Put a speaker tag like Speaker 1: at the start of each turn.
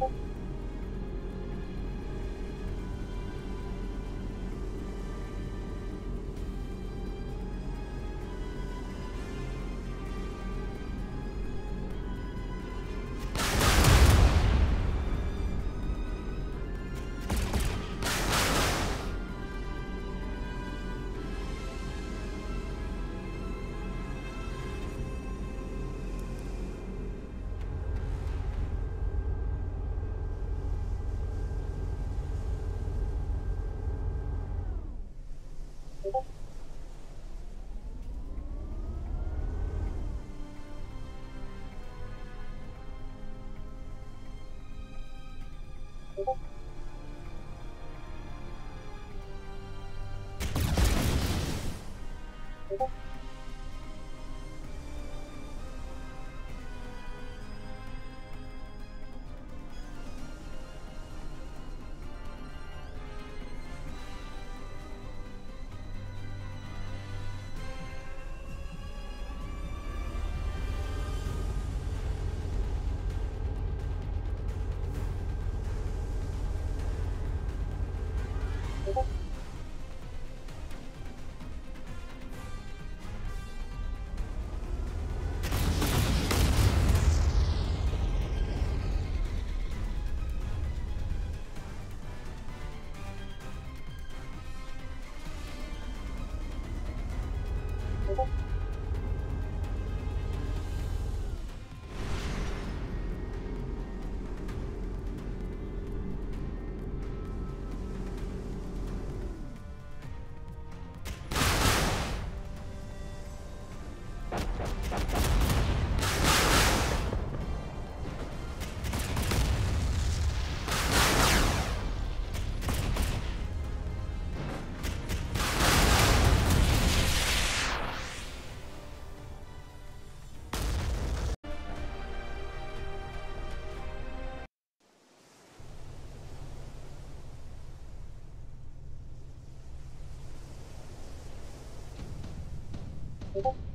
Speaker 1: you you